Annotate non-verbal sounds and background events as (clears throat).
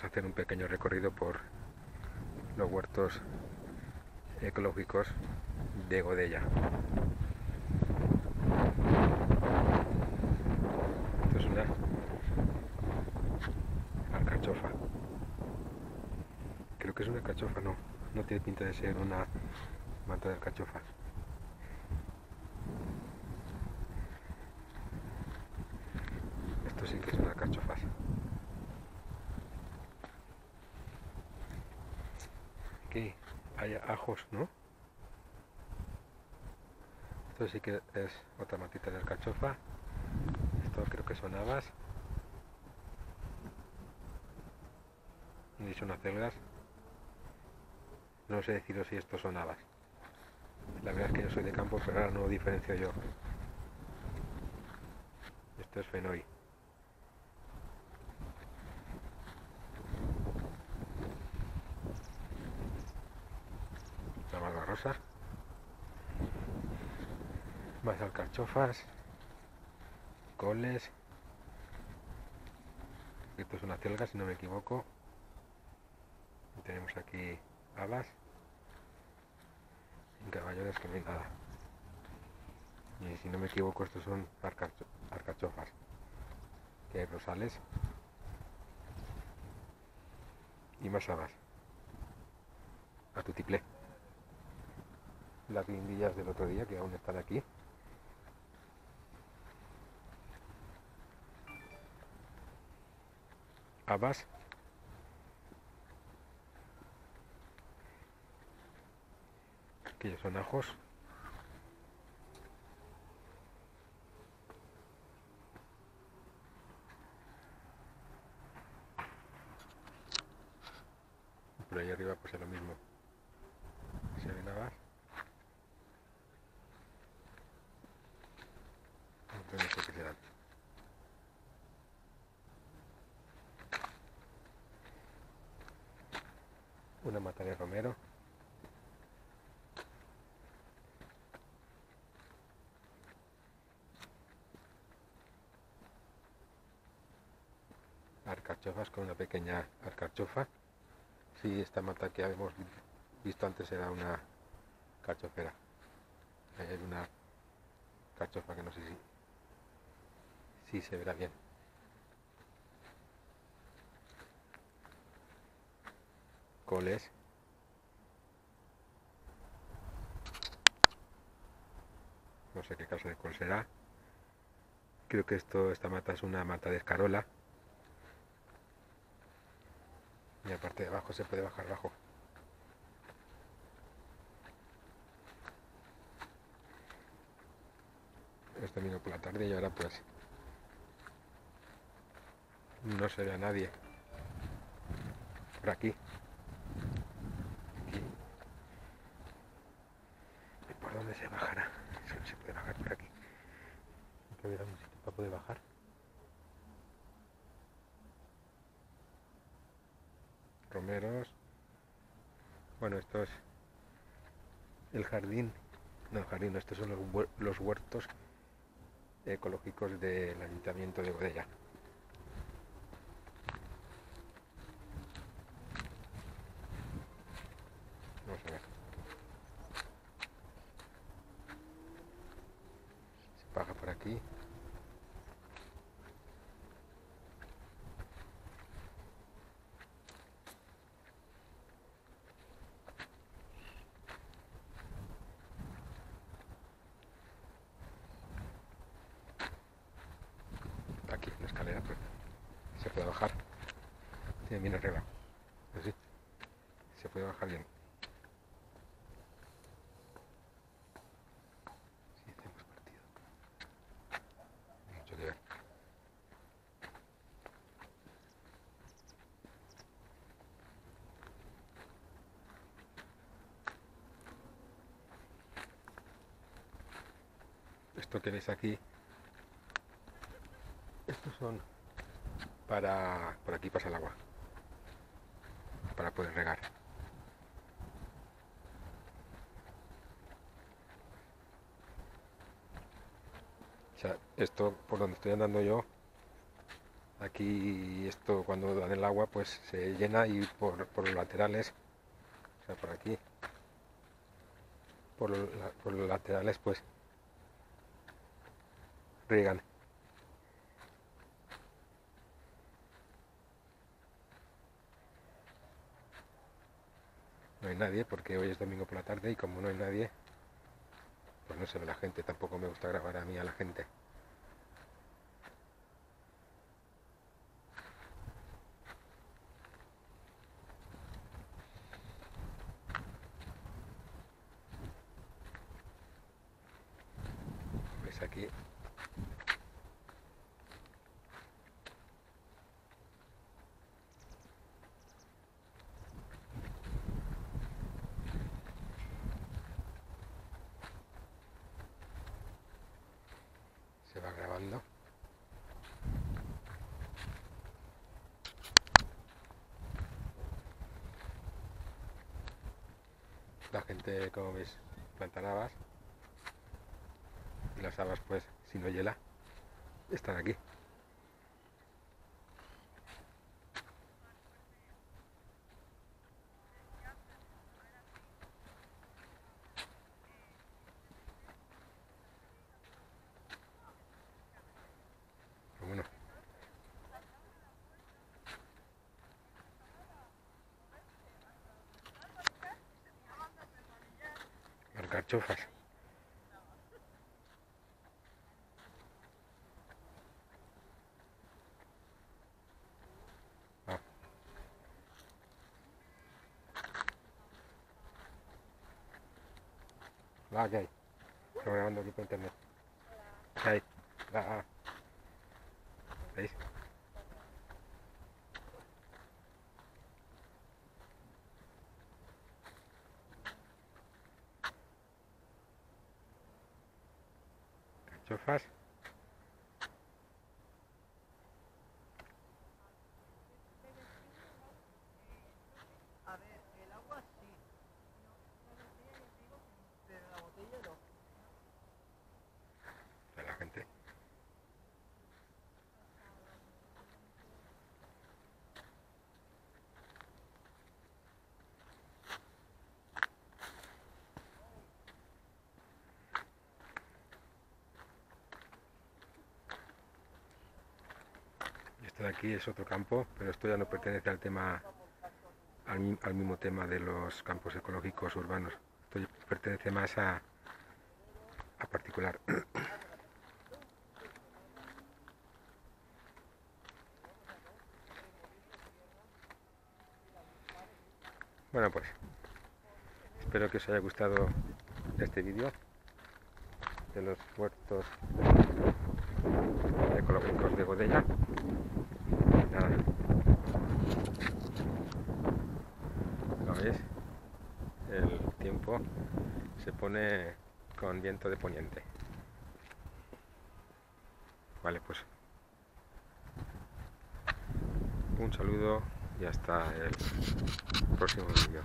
vamos a hacer un pequeño recorrido por los huertos ecológicos de Godella. Esto es una alcachofa. Creo que es una alcachofa, no. No tiene pinta de ser una manta de alcachofa. Esto sí que es una alcachofa. Aquí hay ajos, ¿no? Esto sí que es otra matita de alcachofa. Esto creo que son habas. Y son acelgas. No sé deciros si estos son habas. La verdad es que yo soy de campo, pero ahora no diferencio yo. Esto es fenoy. La malva rosa. Más alcachofas. Coles. Esto es una celga, si no me equivoco. Y tenemos aquí habas. En caballones que no hay nada. Y si no me equivoco, estos son arcacho- arcachofas. Que hay rosales. Y más habas. A tutiplé. Las lindillas del otro día que aún están aquí. Habas. Aquellos son ajos. Por ahí arriba pues es lo mismo. Se ven habas. Entonces no sé qué serán. Una mata de romero. Arcachofas con una pequeña arcachofa. Sí, esta mata que habíamos vi- visto antes era una cachofera. Hay una cachofa que no sé si, si se verá bien. Coles. No sé qué clase de col será. Creo que esto, esta mata es una mata de escarola. Y aparte de abajo se puede bajar abajo. Esto vino por la tarde y ahora pues no se ve a nadie. Por aquí. ¿Y por dónde se bajará? Se, puede bajar por aquí. Hay que sitio para poder bajar. Romeros. Bueno, esto es el jardín. No, el jardín, estos son los, huer- los huertos ecológicos del Ayuntamiento de Godella. Vamos a ver. Se baja por aquí. Aquí, la escalera, pues, se puede bajar. Tiene bien arriba. Así. Se puede bajar bien. Hacemos partido. Esto que ves aquí, estos son para... Por aquí pasa el agua. Para poder regar. O sea, esto por donde estoy andando yo Aquí esto cuando dan el agua pues se llena y por, por los laterales, o sea, por aquí, por los, por los laterales pues riegan. Hay nadie porque hoy es domingo por la tarde y como no hay nadie, pues no se ve la gente. Tampoco me gusta grabar a mí a la gente. Pues aquí se va grabando. La gente, como veis, plantan habas. Y las habas, pues, si no hiela, están aquí. Alcachofas. Ah. Va, ¿qué hay? Estoy grabando aquí por internet. ¿Qué hay? Va, ah. ¿Veis? Cachofas. A ver, el agua sí. Pero la botella no. de la gente. Esto de aquí es otro campo, pero esto ya no pertenece al tema, al, mi- al mismo tema de los campos ecológicos urbanos. Esto pertenece más a, a particular. (clears throat) Bueno pues, espero que os haya gustado este vídeo de los huertos ecológicos de Godella. Nada. ¿Lo veis? El tiempo se pone con viento de poniente. Vale, pues un saludo y hasta el próximo vídeo.